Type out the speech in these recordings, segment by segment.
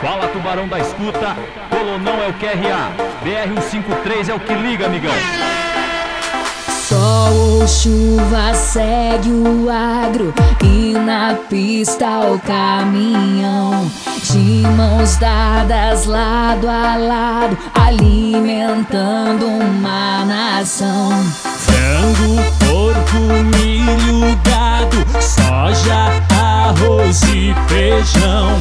Fala Tubarão da Escuta, Colonão é o QRA, é BR-153 é o que liga, amigão. Sol ou chuva segue o agro e na pista o caminhão. De mãos dadas, lado a lado, alimentando uma nação. Frango, porco, milho, gado, soja, arroz e feijão.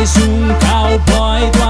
vai um cowboy do